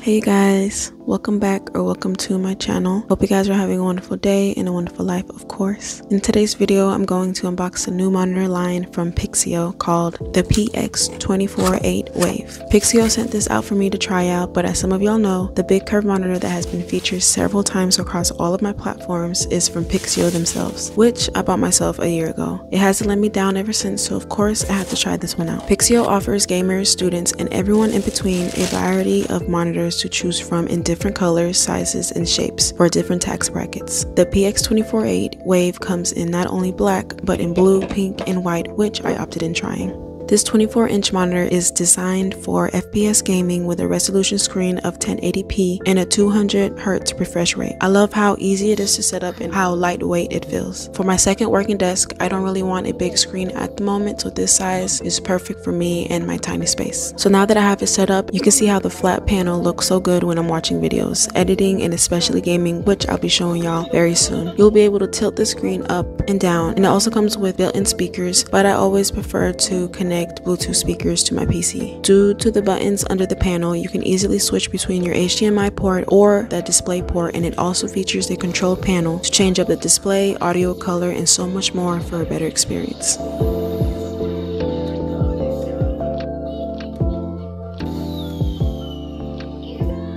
Hey guys, welcome back or welcome to my channel. Hope you guys are having a wonderful day and a wonderful life, of course. In today's video, I'm going to unbox a new monitor line from Pixio called the PX248 Wave. Pixio sent this out for me to try out, but as some of y'all know, the big curve monitor that has been featured several times across all of my platforms is from Pixio themselves, which I bought myself a year ago. It hasn't let me down ever since, so of course I had to try this one out. Pixio offers gamers, students, and everyone in between a variety of monitors to choose from in different colors, sizes, and shapes for different tax brackets. The PX248 Wave comes in not only black, but in blue, pink, and white, which I opted in trying. This 24 inch monitor is designed for FPS gaming with a resolution screen of 1080p and a 200 Hz refresh rate. I love how easy it is to set up and how lightweight it feels. For my second working desk, I don't really want a big screen at the moment, so this size is perfect for me and my tiny space. So now that I have it set up, you can see how the flat panel looks so good when I'm watching videos, editing, and especially gaming, which I'll be showing y'all very soon. You'll be able to tilt the screen up and down, and it also comes with built-in speakers, but I always prefer to connect connect Bluetooth speakers to my PC. Due to the buttons under the panel, you can easily switch between your HDMI port or the display port and it also features a control panel to change up the display, audio, color, and so much more for a better experience.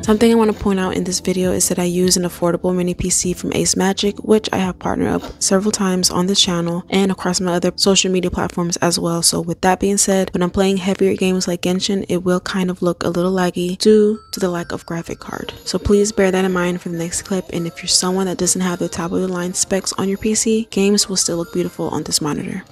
Something I want to point out in this video is that I use an affordable mini PC from Ace Magic, which I have partnered up several times on this channel and across my other social media platforms as well. So with that being said, when I'm playing heavier games like Genshin, it will kind of look a little laggy due to the lack of graphic card. So please bear that in mind for the next clip and if you're someone that doesn't have the top of the line specs on your PC, games will still look beautiful on this monitor.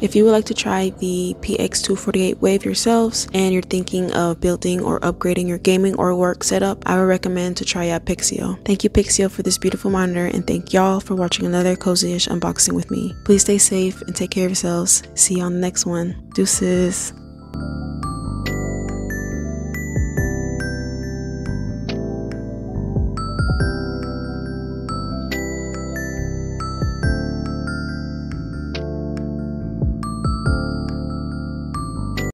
If you would like to try the PX248 Wave yourselves and you're thinking of building or upgrading your gaming or work setup, I would recommend to try out Pixio. Thank you Pixio for this beautiful monitor and thank y'all for watching another cozy-ish unboxing with me. Please stay safe and take care of yourselves. See you on the next one. Deuces.